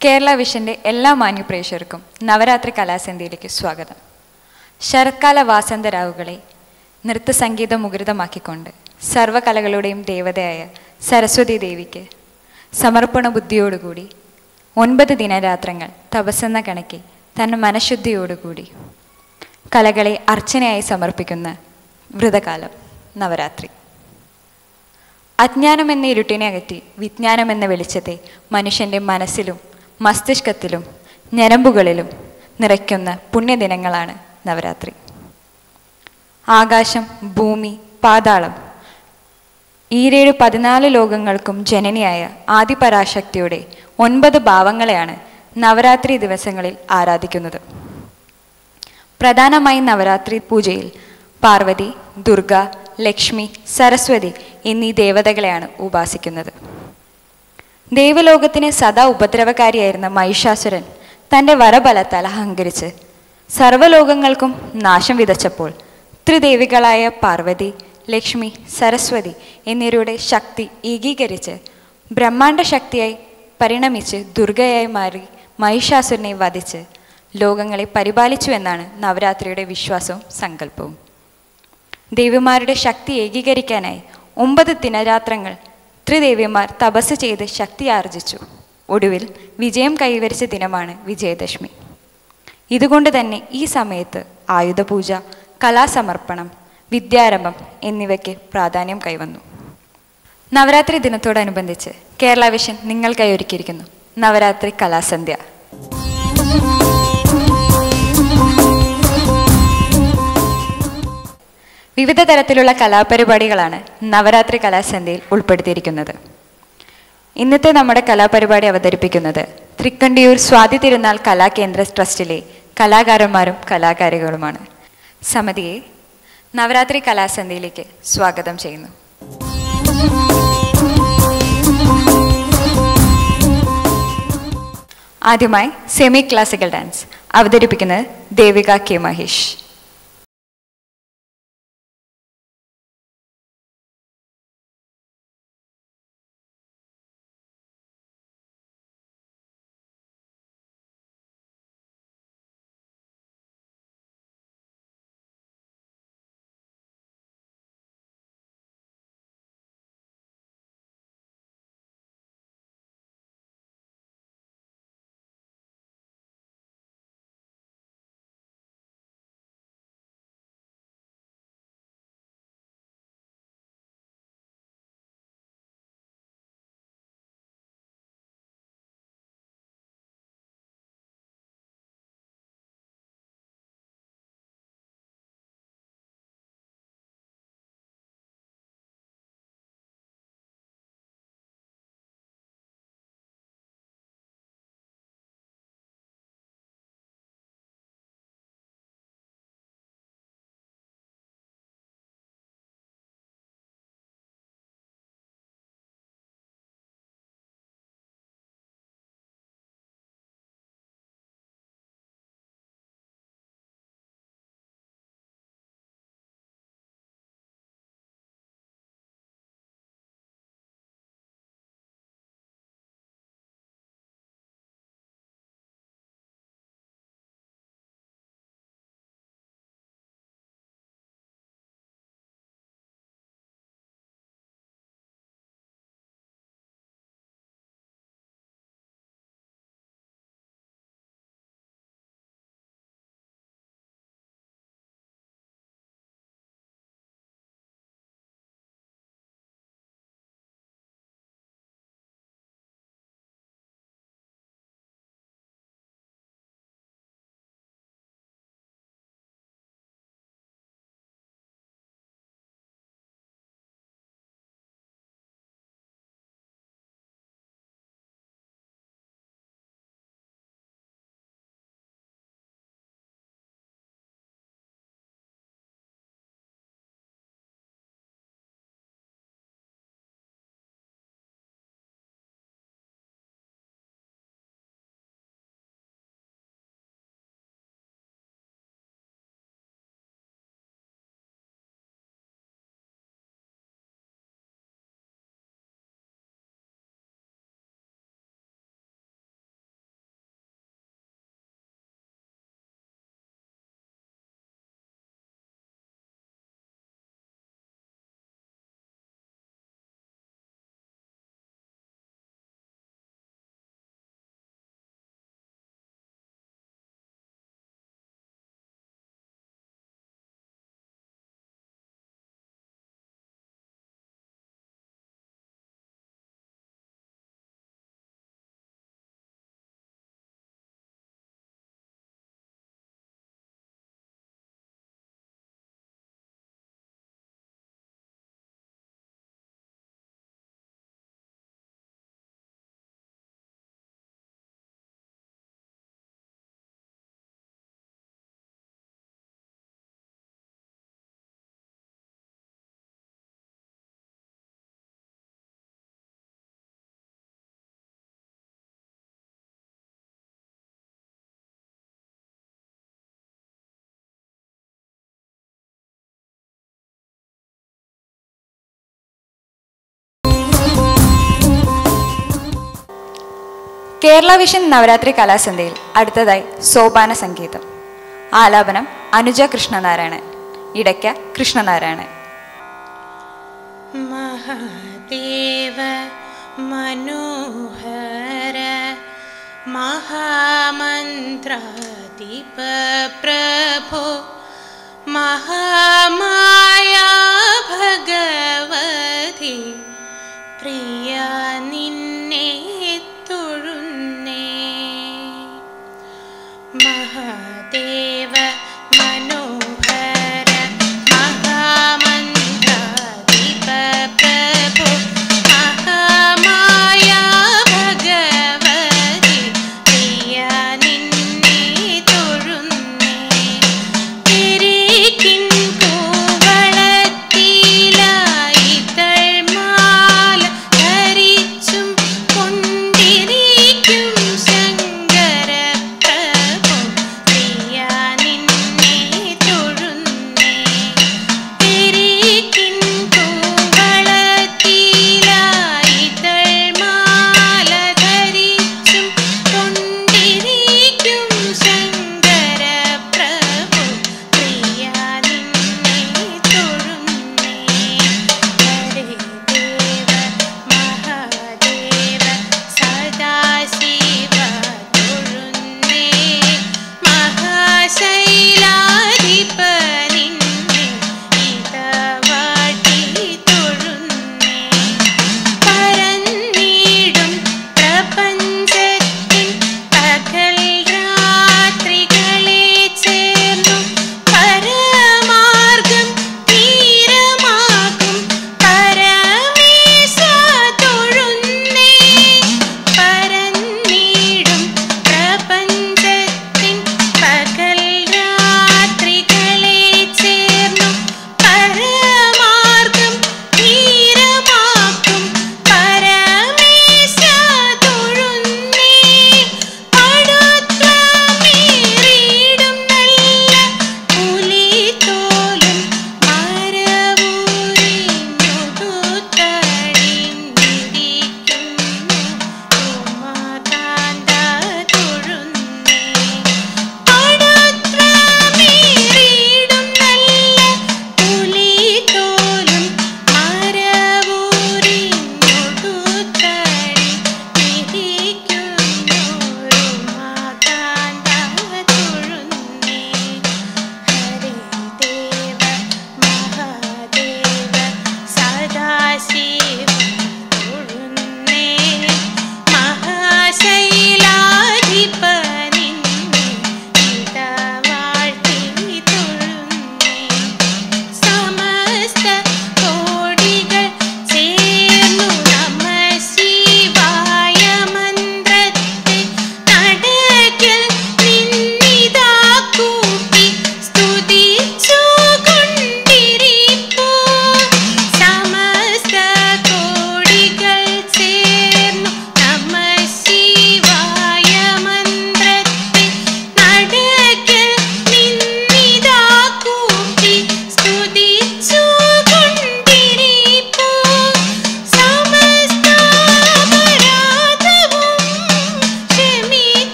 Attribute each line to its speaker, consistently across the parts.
Speaker 1: കേരള വിഷന്റെ എല്ലാ മാന്യപ്രേക്ഷകർക്കും നവരാത്രി കലാസന്ധ്യയിലേക്ക് സ്വാഗതം. ശരത്കാല വാസന്തരാവുകളെ നൃത്തസംഗീത മുഖരിതമാക്കിക്കൊണ്ട് സർവകലകളുടെയും ദേവതയായ സരസ്വതി ദേവിക്ക് സമർപ്പണ ബുദ്ധിയോടുകൂടി ഒൻപത് ദിനരാത്രങ്ങൾ തപസ്സെന്ന കണക്കെ തന്റെ മനഃശുദ്ധിയോടുകൂടി കലകളെ അർച്ചനയായി സമർപ്പിക്കുന്ന വ്രതകാലം നവരാത്രി. അജ്ഞാനം എന്ന ഇരുട്ടിനെ അകറ്റി വിജ്ഞാനം എന്ന വെളിച്ചത്തെ മനുഷ്യന്റെ മനസ്സിലും മസ്തിഷ്കത്തിലും ഞരമ്പുകളിലും നിറയ്ക്കുന്ന പുണ്യദിനങ്ങളാണ് നവരാത്രി. ആകാശം ഭൂമി പാതാളം ഈരേഴ് പതിനാല് ലോകങ്ങൾക്കും ജനനിയായ ആദിപരാശക്തിയുടെ ഒൻപത് ഭാവങ്ങളെയാണ് നവരാത്രി ദിവസങ്ങളിൽ ആരാധിക്കുന്നത്. പ്രധാനമായും നവരാത്രി പൂജയിൽ പാർവതി ദുർഗ ലക്ഷ്മി സരസ്വതി എന്നീ ദേവതകളെയാണ് ഉപാസിക്കുന്നത്. ദേവലോകത്തിന് സദാ ഉപദ്രവകാരിയായിരുന്ന മഹിഷാസുരൻ തന്റെ വരബലത്താൽ അഹങ്കരിച്ച് സർവലോകങ്ങൾക്കും നാശം വിതച്ചപ്പോൾ ത്രിദേവികളായ പാർവതി ലക്ഷ്മി സരസ്വതി എന്നിവരുടെ ശക്തി ഏകീകരിച്ച് ബ്രഹ്മാണ്ട ശക്തിയായി പരിണമിച്ച് ദുർഗയായി മാറി മഹിഷാസുരനെ വധിച്ച് ലോകങ്ങളെ പരിപാലിച്ചു എന്നാണ് നവരാത്രിയുടെ വിശ്വാസവും സങ്കല്പവും. ദേവിമാരുടെ ശക്തി ഏകീകരിക്കാനായി ഒമ്പത് ദിനരാത്രങ്ങൾ ത്രിദേവിമാർ തപസ് ചെയ്ത് ശക്തി ആർജിച്ചു. ഒടുവിൽ വിജയം കൈവരിച്ച ദിനമാണ് വിജയദശമി. ഇതുകൊണ്ട് തന്നെ ഈ സമയത്ത് ആയുധപൂജ കലാസമർപ്പണം വിദ്യാരംഭം എന്നിവയ്ക്ക് പ്രാധാന്യം കൈവന്നു. നവരാത്രി ദിനത്തോടനുബന്ധിച്ച് കേരള വിഷൻ നിങ്ങൾക്കായി ഒരുക്കിയിരിക്കുന്നു. നവരാത്രി കലാസന്ധ്യ. വിവിധ തരത്തിലുള്ള കലാപരിപാടികളാണ് നവരാത്രി കലാസന്ധ്യയിൽ ഉൾപ്പെടുത്തിയിരിക്കുന്നത്. ഇന്നത്തെ നമ്മുടെ കലാപരിപാടി അവതരിപ്പിക്കുന്നത് തൃക്കണ്ടിയൂർ സ്വാതി തിരുനാൾ കലാകേന്ദ്ര ട്രസ്റ്റിലെ കലാകാരന്മാരും കലാകാരികളുമാണ്. സമിതിയെ നവരാത്രി കലാസന്ധ്യയിലേക്ക് സ്വാഗതം ചെയ്യുന്നു. ആദ്യമായി സെമി ക്ലാസിക്കൽ ഡാൻസ് അവതരിപ്പിക്കുന്നത് ദേവിക കെ മഹേഷ്.
Speaker 2: കേരള വിഷൻ നവരാത്രി കലാസന്ധ്യയിൽ അടുത്തതായി സോപാന സംഗീതം. ആലാപനം അനുജ കൃഷ്ണനാരായണൻ. ഇടയ്ക്ക കൃഷ്ണനാരായണൻ.
Speaker 3: മഹാദേവ മനോഹര മഹാമന്ത്രാധിപ പ്രഭോ മഹാമായ ഭഗവതി പ്രിയ നിന്നേ
Speaker 2: time.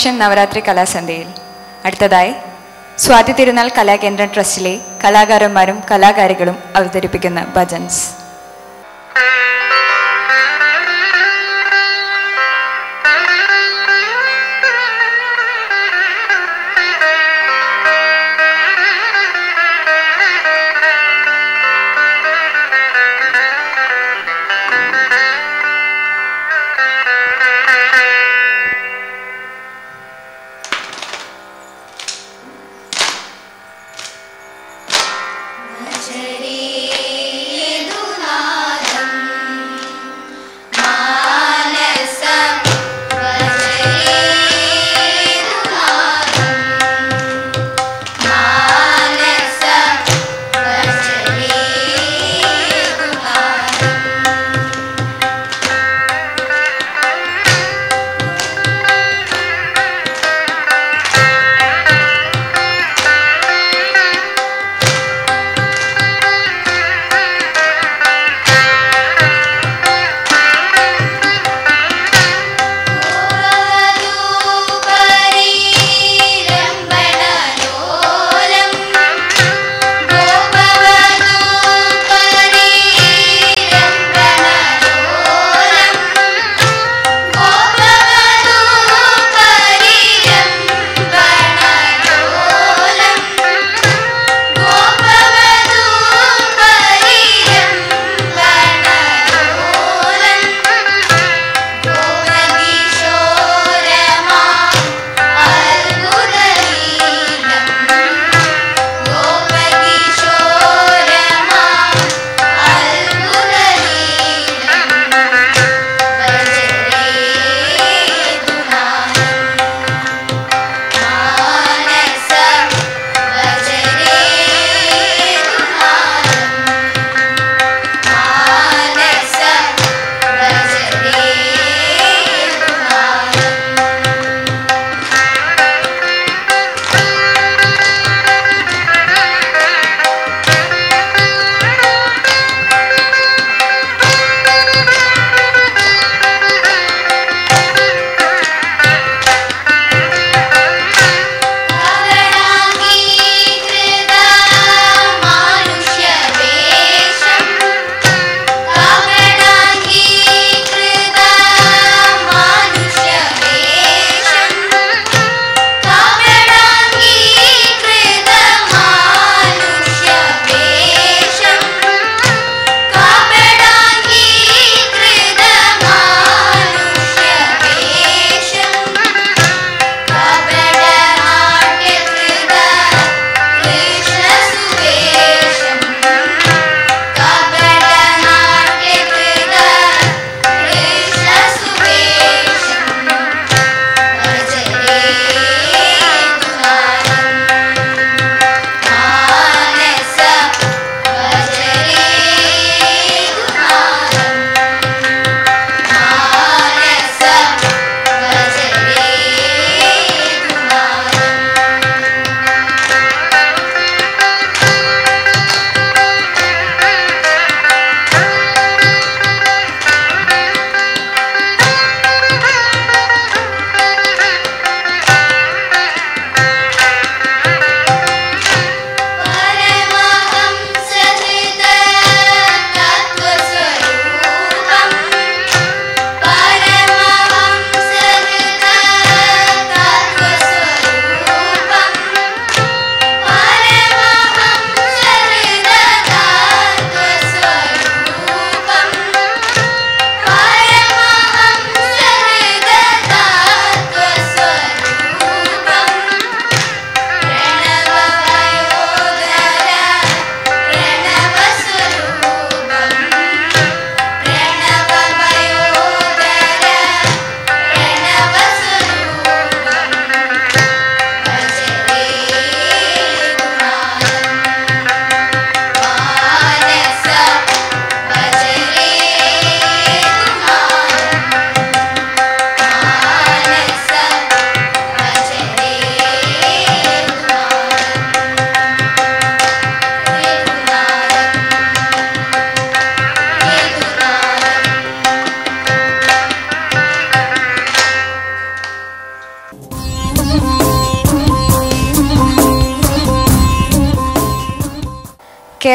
Speaker 2: വിഷൻ നവരാത്രി കലാസന്ധ്യയിൽ. അടുത്തതായി
Speaker 4: സ്വാതി തിരുനാൾ കലാകേന്ദ്രം ട്രസ്റ്റിലെ കലാകാരന്മാരും കലാകാരികളും അവതരിപ്പിക്കുന്ന ഭജൻസ്.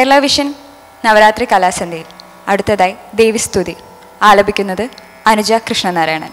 Speaker 2: കേരള വിഷൻ നവരാത്രി കലാസന്ധ്യയിൽ. അടുത്തതായി ദേവിസ്തുതി ആലപിക്കുന്നത് അനുജ കൃഷ്ണനാരായണൻ.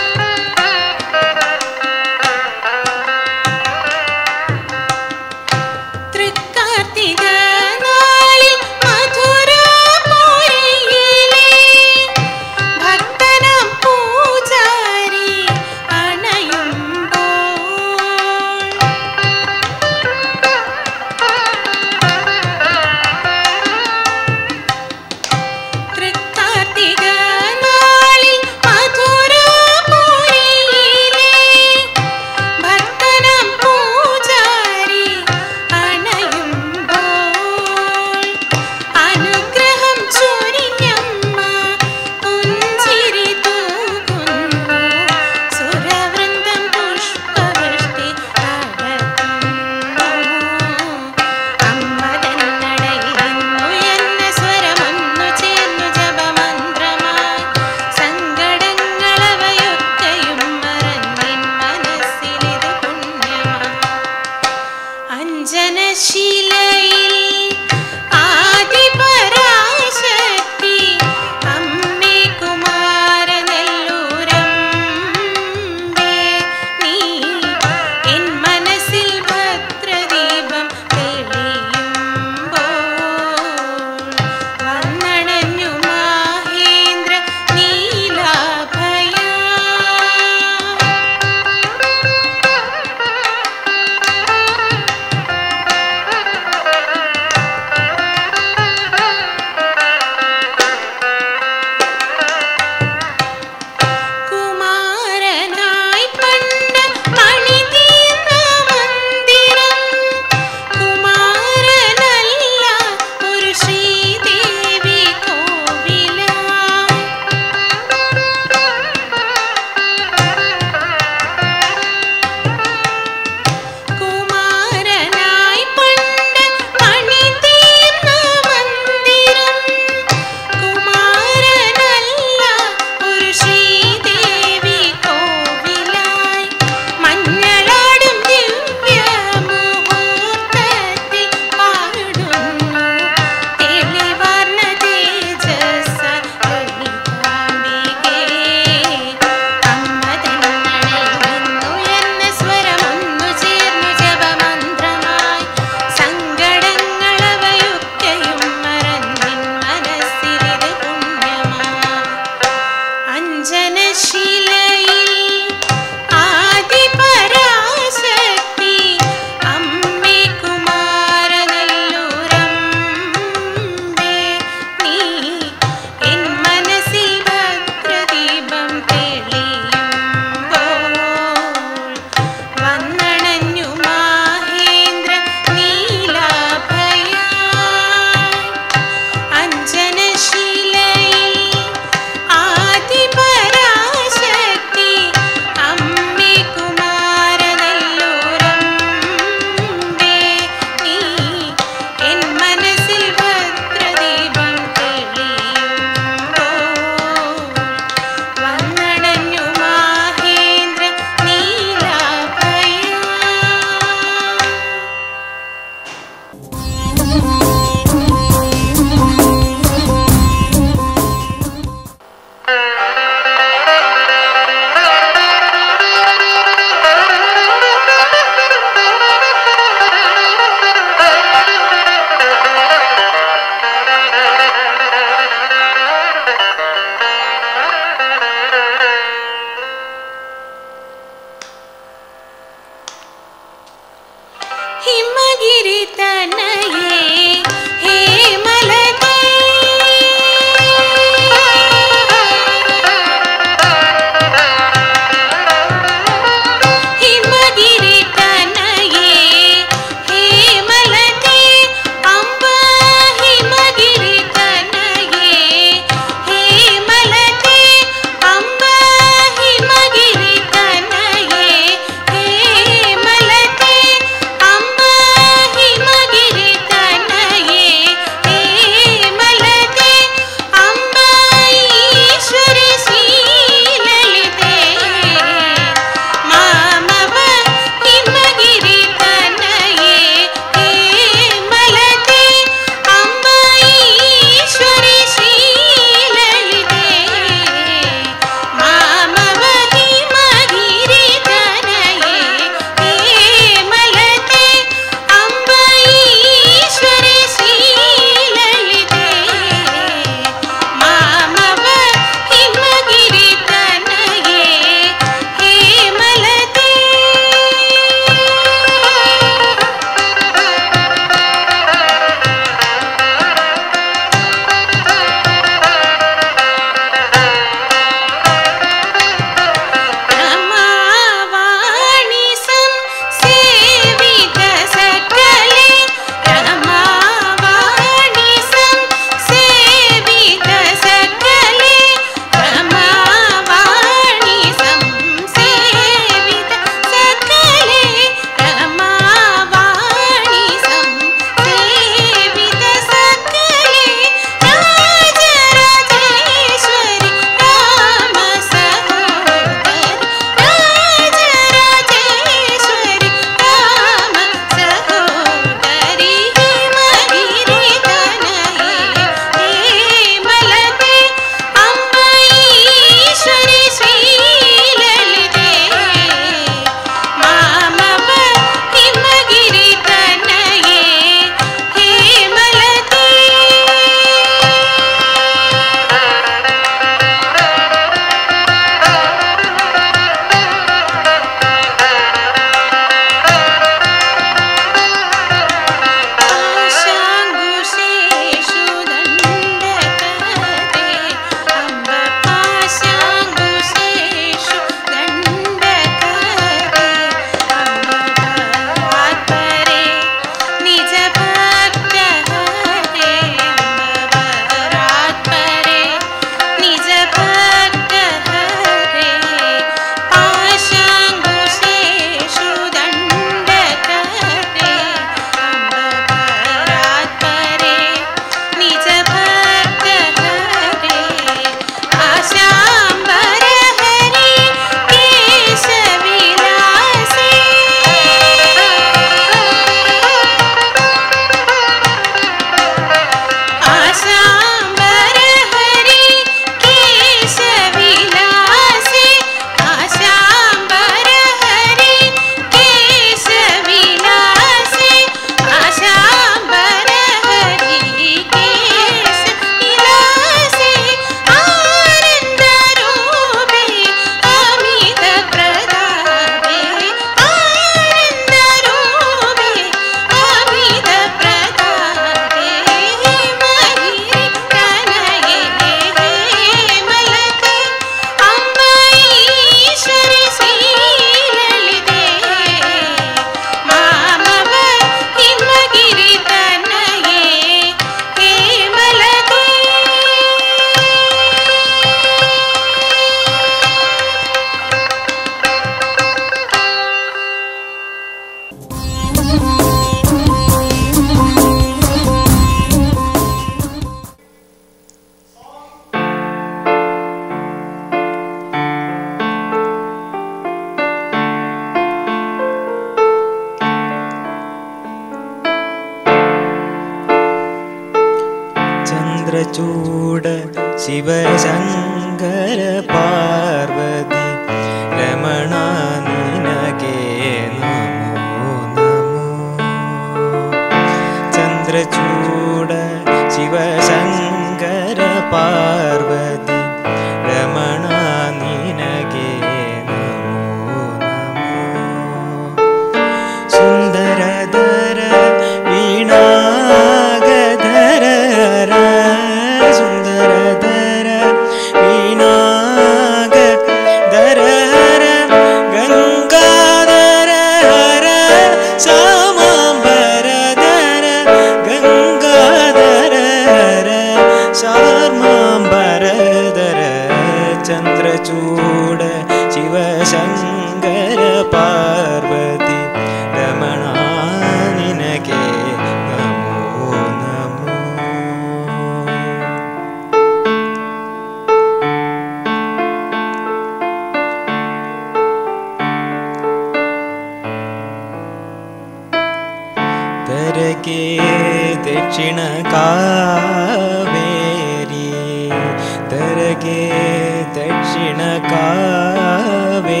Speaker 3: कावेरी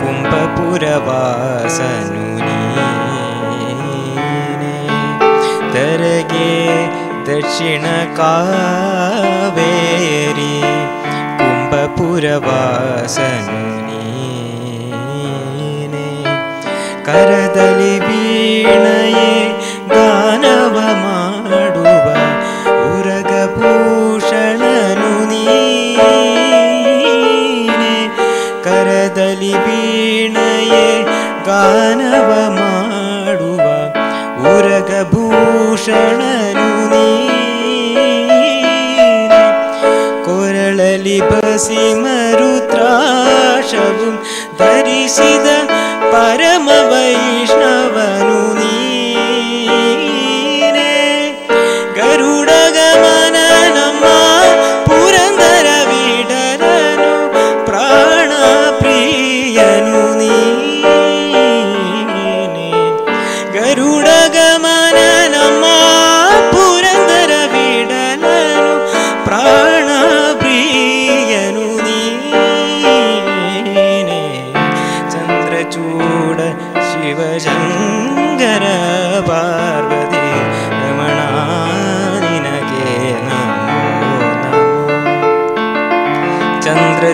Speaker 3: कुम्भपुरवासनुगे दक्षिण दक्षिणकावेरी कुम्भपुरवासनु
Speaker 5: करलि वीणय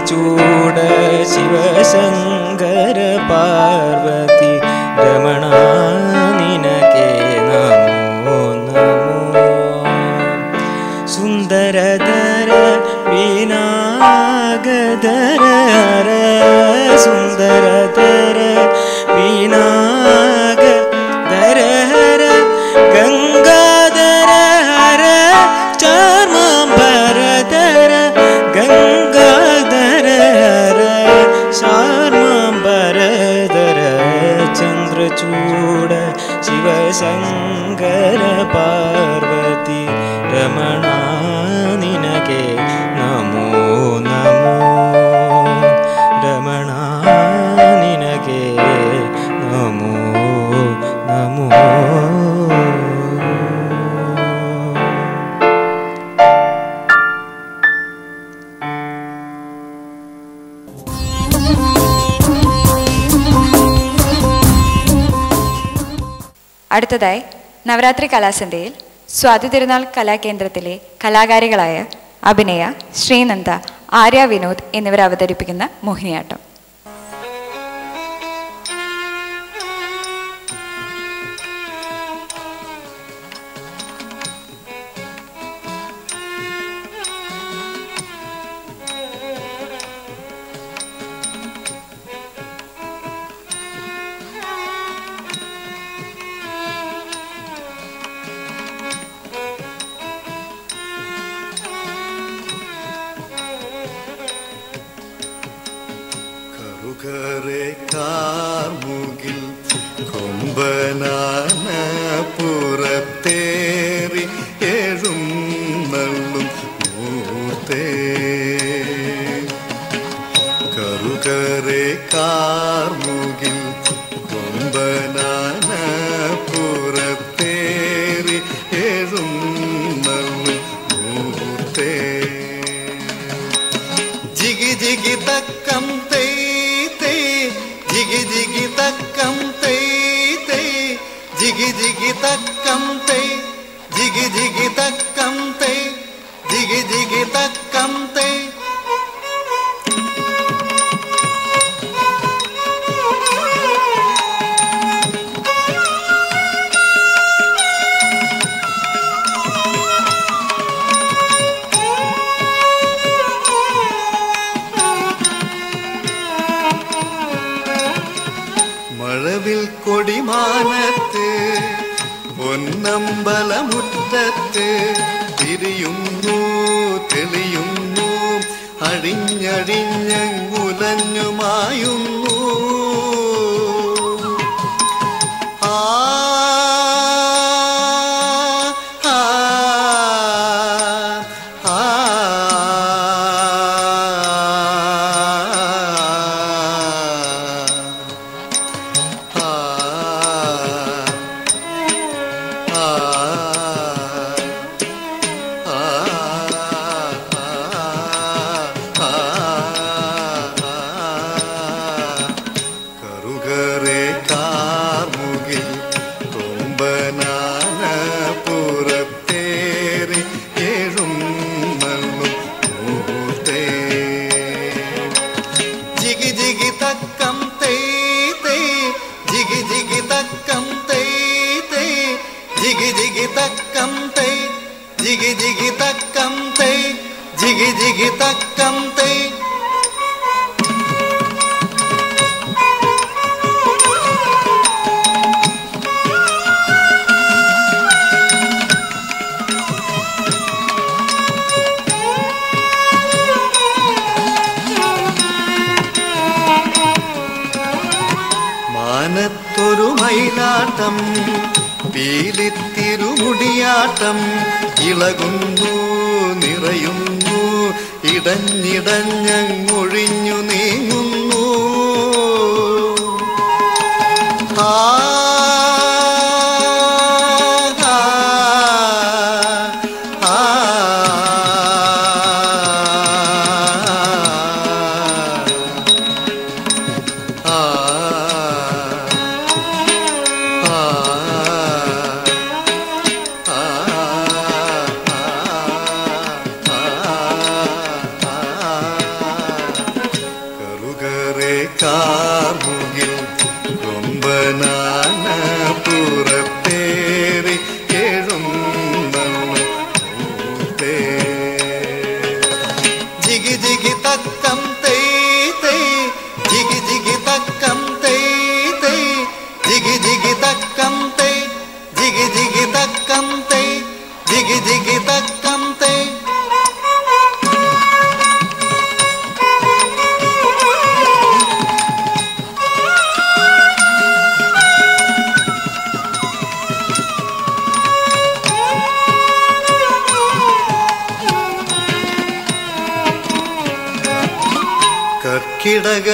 Speaker 5: चूड शिवशङ्कर കേ നമോ നമോ.
Speaker 2: അടുത്തതായി നവരാത്രി കലാസന്ധ്യയിൽ സ്വാതി തിരുനാൾ കലാകേന്ദ്രത്തിലെ കലാകാരികളായ അഭിനയ ശ്രീനന്ദ ആര്യ വിനോദ് എന്നിവർ അവതരിപ്പിക്കുന്ന മോഹിനിയാട്ടം.
Speaker 6: മൂർത്തേ കറുകറെ കാർമുകിൽ കൊമ്പനാന പുറത്തേറി എഴുന്നള്ളും മൂർത്തേ ജിഗി ജിഗി തക്കം തെയ് തെയ് ജിഗി ജിഗി തക്കം തെയ് തെയ് ജിഗി ജിഗി തക്കം തെയ് ജിഗി ജിഗി തക്കം വനത്തൊരു മൈലാട്ടം പീലിത്തിരുമുടിയാട്ടം ഇളകുന്നു നിറയുന്നു ഇടഞ്ഞിടഞ്ഞൊഴിഞ്ഞു നീങ്ങുന്നു. ആ திடக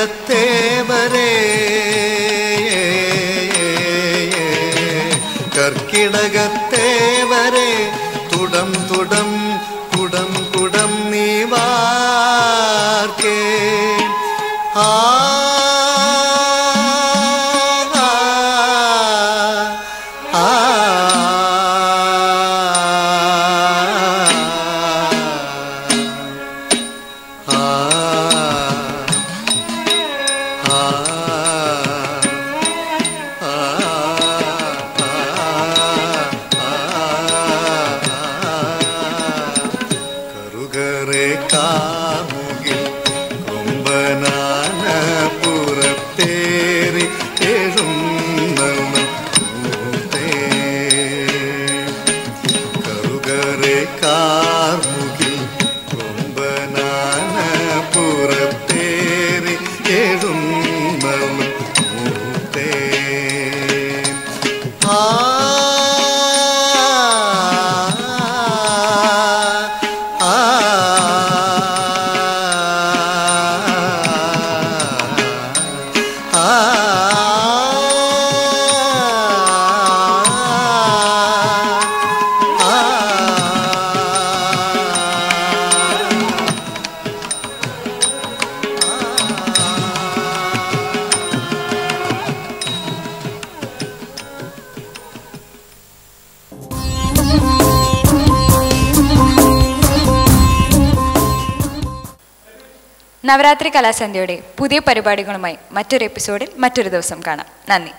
Speaker 2: രാത്രി കലാസന്ധ്യയുടെ പുതിയ പരിപാടികളുമായി മറ്റൊരു എപ്പിസോഡിൽ മറ്റൊരു ദിവസം കാണാം. നന്ദി.